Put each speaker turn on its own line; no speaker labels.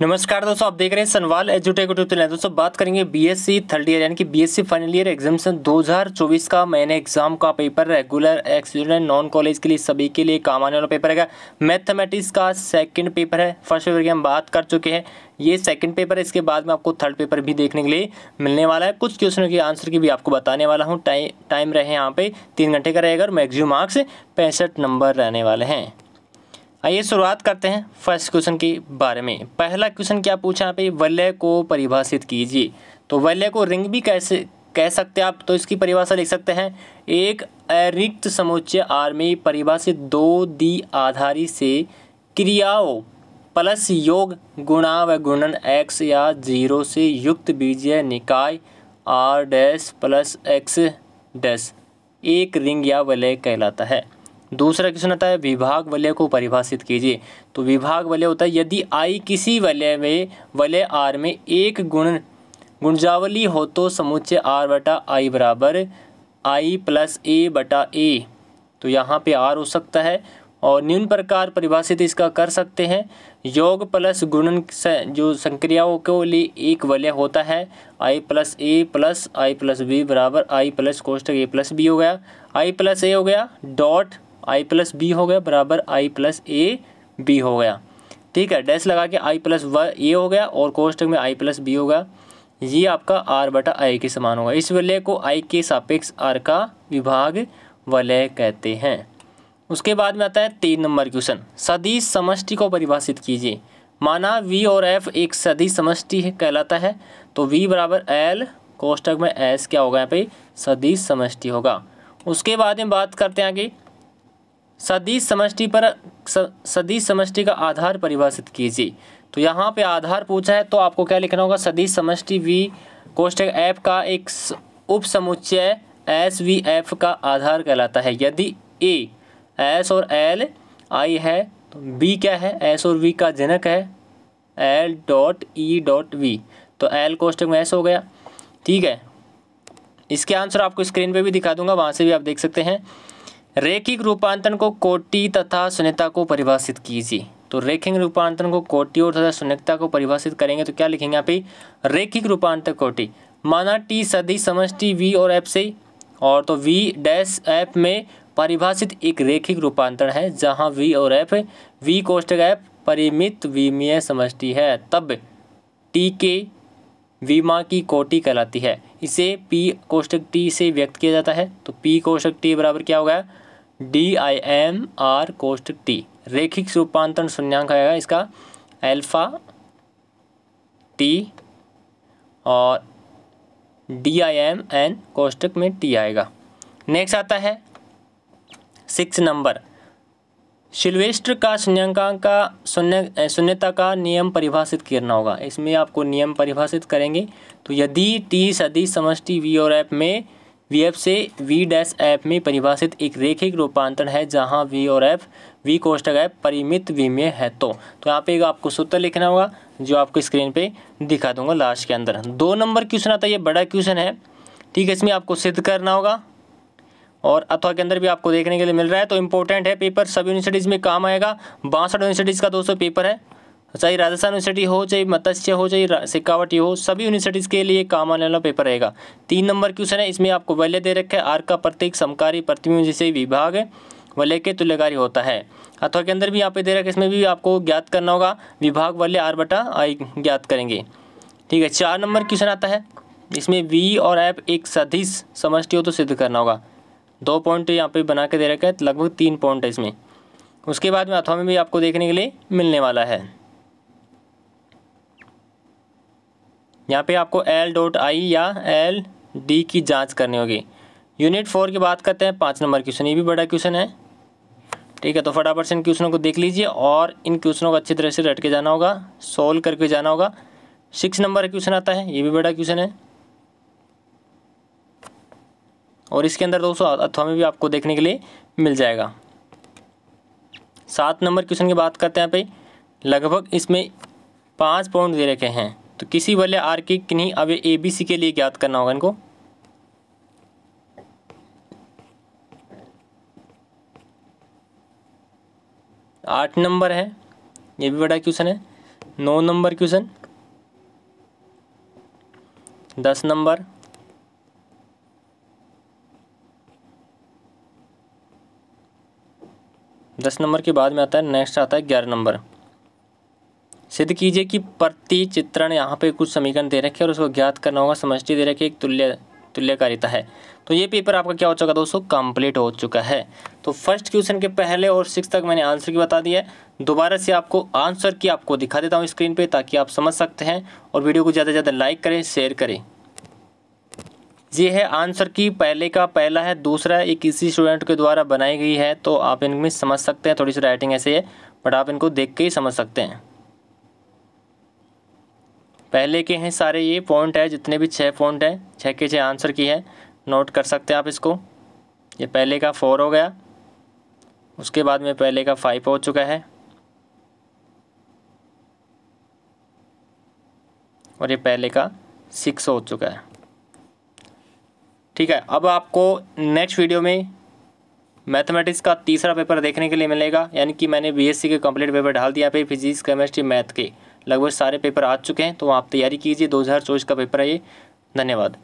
नमस्कार दोस्तों, आप देख रहे हैं सनवाल एजुटेक दोस्तों, बात करेंगे बीएससी थर्ड ईयर यानी कि बीएससी फाइनल ईयर एग्जामिनेशन 2024 का। मैंने एग्ज़ाम का paper regular ex student non college के लिए, सभी के लिए काम आने वाला पेपर है। मैथमेटिक्स का सेकंड पेपर है। फ़र्स्ट पेपर की हम बात कर चुके हैं। ये सेकंड पेपर है। इसके बाद में आपको थर्ड पेपर भी देखने के लिए मिलने वाला है। कुछ क्वेश्चनों के आंसर की भी आपको बताने वाला हूँ। टाइम रहे यहाँ पे। तीन घंटे का रहेगा और मैक्सिमम मार्क्स पैंसठ नंबर रहने वाले हैं। आइए शुरुआत करते हैं फ़र्स्ट क्वेश्चन के बारे में। पहला क्वेश्चन क्या पूछा यहाँ पे? वलय को परिभाषित कीजिए। तो वलय को रिंग भी कैसे कह सकते हैं आप? तो इसकी परिभाषा लिख सकते हैं। एक अरिक्त समुच्चय आर में परिभाषित दो दी आधारी से क्रियाओं प्लस योग गुणा व गुणन एक्स या ज़ीरो से युक्त बीजीय निकाय R dash plus X dash. एक रिंग या वलय कहलाता है। दूसरा क्वेश्चन आता है विभाग वलय को परिभाषित कीजिए। तो विभाग वलय होता है, यदि आई किसी वलय में, वलय आर में एक गुण, गुणजावली हो तो समुच्चय आर बटा आई बराबर आई प्लस ए बटा ए। तो यहाँ पे आर हो सकता है और निम्न प्रकार परिभाषित इसका कर सकते हैं। योग प्लस गुणन जो संक्रियाओं के लिए एक वलय होता है, I plus A plus, I plus B बराबर, आई प्लस कोष्टक ए प्लस बी हो गया। आई प्लस ए हो गया, डॉट आई प्लस बी हो गया, बराबर आई प्लस ए बी हो गया। ठीक है डैश लगा के आई प्लस व ए हो गया और कोष्टक में आई प्लस बी होगा ये आपका आर बटा आई के समान होगा। इस वलय को आई के सापेक्ष आर का विभाग वलय कहते हैं। उसके बाद में आता है तीन नंबर क्वेश्चन। सदी समष्टि को परिभाषित कीजिए। माना वी और एफ़ एक सदी समष्टि कहलाता है तो वी बराबर एल कोष्टक में एस क्या होगा यहाँ पे? सदी समष्टि होगा। उसके बाद में बात करते हैं आगे। सदी समष्टि पर सदी समष्टि का आधार परिभाषित कीजिए। तो यहाँ पे आधार पूछा है तो आपको क्या लिखना होगा? सदी समष्टि वी कोष्टक एफ़ का एक उप समुच्चय एस वी एफ़ का आधार कहलाता है। यदि ए एस और एल आई है तो बी क्या है? एस और वी का जनक है L dot E dot V तो एल कोष्टक में एस हो गया। ठीक है। इसके आंसर आपको स्क्रीन पे भी दिखा दूँगा, वहाँ से भी आप देख सकते हैं। रेखिक रूपांतरण को कोटि तथा शून्यता को परिभाषित कीजिए। तो रेखिक रूपांतरण को कोटि और तथा शून्यता को परिभाषित करेंगे तो क्या लिखेंगे यहाँ पे? रेखिक रूपांतर कोटि। माना टी सदी समष्टि वी और एफ़ से। और तो वी डैश एफ़ में परिभाषित एक रेखिक रूपांतरण है, जहाँ वी और एफ़, वी कोष्टक एफ़ परिमित विमीय समष्टि है। तब टी के विमा की कोटि कहलाती है। इसे पी कोष्टक टी से व्यक्त किया जाता है। तो पी कोष्टक टी बराबर क्या होगा? डी आई एम आर कोष्टक टी रेखिक रूपांतरण शून्यांक आएगा इसका। एल्फा टी और डी आई एम एन कोष्टक में टी आएगा। नेक्स्ट आता है। सिक्स नंबर शिल्वेस्टर का शून्यंकांक का शून्य शून्यता का नियम परिभाषित करना होगा। इसमें आपको नियम परिभाषित करेंगे। तो यदि टी सदी समष्टि वी और एफ़ में, वी एफ़ से वी डैश एफ़ में परिभाषित एक रेखिक रूपांतरण है, जहाँ वी और एफ़ वी कोष्टक एफ़ परिमित वी में है तो। तो यहाँ पे आपको सूत्र लिखना होगा, जो आपको स्क्रीन पे दिखा दूँगा लास्ट के अंदर। दो नंबर क्वेश्चन आता है, ये बड़ा क्वेश्चन है। ठीक है, इसमें आपको सिद्ध करना होगा। और अथवा के अंदर भी आपको देखने के लिए मिल रहा है तो इंपॉर्टेंट है पेपर सभी यूनिवर्सिटीज़ में काम आएगा। बासठ यूनिवर्सिटीज़ का दोस्तों पेपर है। चाहे राजस्थान यूनिवर्सिटी हो, चाहे मत्स्य हो, चाहे सिक्कावटी हो, सभी यूनिवर्सिटीज़ के लिए काम आने वाला पेपर रहेगा। तीन नंबर क्वेश्चन है, इसमें आपको वैल्य दे रखे आर का प्रतीक, समकारी प्रतिमा जिसे विभाग वल्य के तुल्यकारी होता है। अथवा के अंदर भी यहाँ पे दे रखा इसमें भी आपको ज्ञात करना होगा। विभाग, वल्य, आर बटा आई ज्ञात करेंगे। ठीक है, चार नंबर क्वेश्चन आता है। इसमें वी और एफ़ एक सदिश समष्टि हो तो सिद्ध करना होगा। दो पॉइंट यहाँ पे बना के दे रखा है लगभग तीन पॉइंट है इसमें। उसके बाद में अथवा में भी आपको देखने के लिए मिलने वाला है। यहाँ पे आपको एल डॉट आई या एल डी की जाँच करनी होगी। यूनिट फोर की बात करते हैं, पाँच नंबर क्वेश्चन ये भी बड़ा क्वेश्चन है। ठीक है तो फटाफट से इन क्वेश्चनों को देख लीजिए और इन क्वेश्चनों को अच्छी तरह से रट के जाना होगा सोल्व करके जाना होगा। सिक्स नंबर क्वेश्चन आता है, ये भी बड़ा क्वेश्चन है। और इसके अंदर दोस्तों अथवा में भी आपको देखने के लिए मिल जाएगा। सात नंबर क्वेश्चन की बात करते हैं यहाँ पे। लगभग इसमें पाँच पॉइंट दे रखे हैं। तो किसी वाले आर की किन्हीं अब ए, बी, सी के लिए ज्ञात करना होगा इनको। आठ नंबर है। ये भी बड़ा क्वेश्चन है। नौ नंबर क्वेश्चन। दस नंबर। दस नंबर के बाद में आता है नेक्स्ट आता है ग्यारह नंबर। सिद्ध कीजिए कि प्रति चित्रण यहाँ पे कुछ समीकरण दे रखे और उसको ज्ञात करना होगा, समष्टि दे रखी एक तुल्य, तुल्यकारिता है। तो ये पेपर आपका क्या हो चुका दोस्तों? कंप्लीट हो चुका है। तो फ़र्स्ट क्वेश्चन के पहले और सिक्स तक मैंने आंसर की बता दिया है। दोबारा से आपको आंसर की आपको दिखा देता हूँ स्क्रीन पर ताकि आप समझ सकते हैं और वीडियो को ज़्यादा से ज़्यादा लाइक करें शेयर करें। ये है, आंसर की पहले का पहला है, दूसरा एक किसी स्टूडेंट के द्वारा बनाई गई है तो आप इनमें समझ सकते हैं, थोड़ी सी राइटिंग ऐसे है बट आप इनको देख के ही समझ सकते हैं। पहले के हैं सारे ये पॉइंट है, जितने भी छः पॉइंट हैं छः के छः आंसर की है नोट कर सकते हैं आप इसको। ये पहले का फोर हो गया, उसके बाद में पहले का फाइव हो चुका है। और ये पहले का सिक्स हो चुका है। ठीक है, अब आपको नेक्स्ट वीडियो में मैथमेटिक्स का तीसरा पेपर देखने के लिए मिलेगा, यानी कि मैंने बीएससी के कंप्लीट पेपर डाल दिया पे फिजिक्स केमिस्ट्री मैथ के। लगभग सारे पेपर आ चुके हैं तो आप तैयारी कीजिए 2024 का पेपर है ये। धन्यवाद।